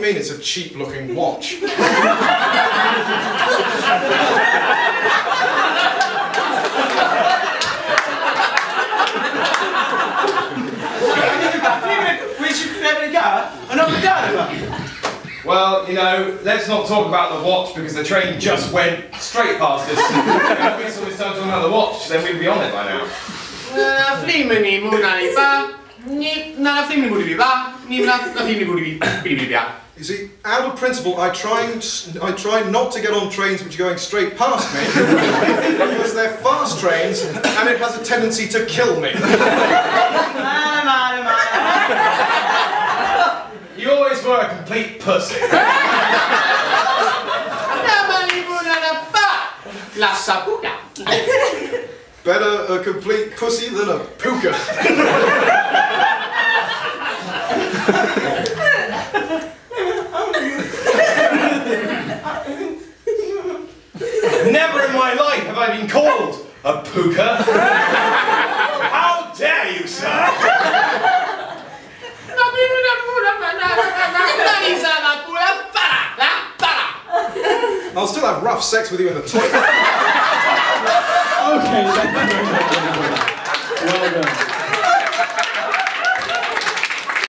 mean it's a cheap looking watch? Well, you know, let's not talk about the watch because the train just went straight past us. if we saw we started talking about the watch, then we'd be on it by now. Flimini munalipa, ni na flimini bulibiba, ni na flimini bulibibia. You see, out of principle, I try, and, I try not to get on trains which are going straight past me because they're fast trains and it has a tendency to kill me. You always were a complete pussy. La sapuca. Better a complete pussy than a puka. Never in my life have I been called a puka. How dare you, sir? I'll still have rough sex with you in the toilet. Okay, well done.